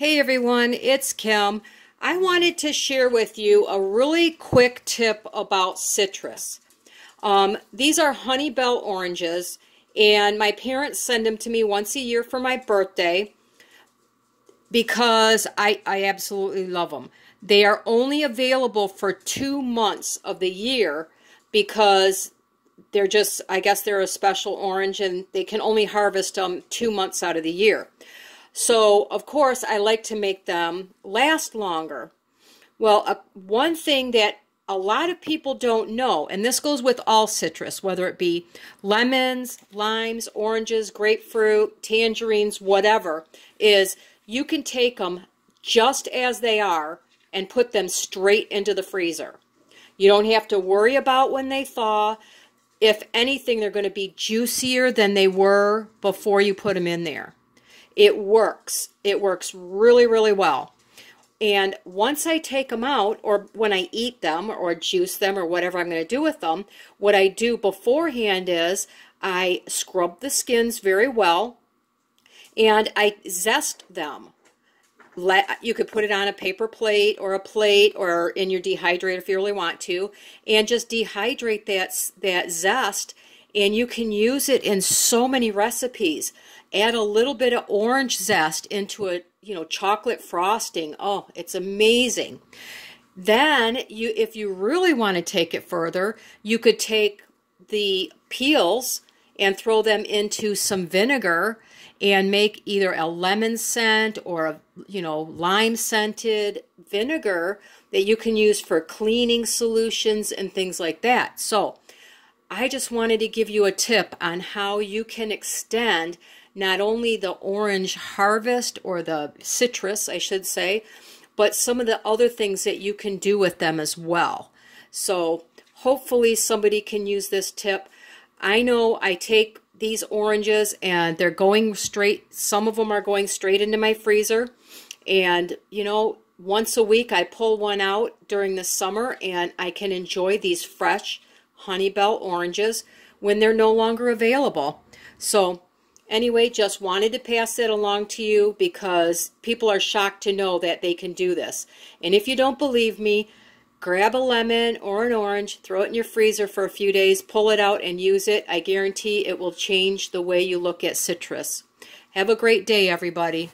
Hey everyone, it's Kim. I wanted to share with you a really quick tip about citrus. Um, these are Honeybell oranges, and my parents send them to me once a year for my birthday because I, I absolutely love them. They are only available for two months of the year because they're just, I guess they're a special orange and they can only harvest them two months out of the year. So, of course, I like to make them last longer. Well, uh, one thing that a lot of people don't know, and this goes with all citrus, whether it be lemons, limes, oranges, grapefruit, tangerines, whatever, is you can take them just as they are and put them straight into the freezer. You don't have to worry about when they thaw. If anything, they're going to be juicier than they were before you put them in there. It works. It works really, really well. And once I take them out, or when I eat them, or juice them, or whatever I'm going to do with them, what I do beforehand is I scrub the skins very well, and I zest them. Let, you could put it on a paper plate or a plate or in your dehydrator if you really want to, and just dehydrate that, that zest and you can use it in so many recipes. Add a little bit of orange zest into a you know chocolate frosting. Oh, it's amazing. Then you if you really want to take it further, you could take the peels and throw them into some vinegar and make either a lemon scent or a you know lime scented vinegar that you can use for cleaning solutions and things like that. So I just wanted to give you a tip on how you can extend not only the orange harvest or the citrus, I should say, but some of the other things that you can do with them as well. So hopefully somebody can use this tip. I know I take these oranges and they're going straight, some of them are going straight into my freezer. And, you know, once a week I pull one out during the summer and I can enjoy these fresh, Honeybell oranges when they're no longer available. So anyway, just wanted to pass it along to you because people are shocked to know that they can do this. And if you don't believe me, grab a lemon or an orange, throw it in your freezer for a few days, pull it out and use it. I guarantee it will change the way you look at citrus. Have a great day, everybody.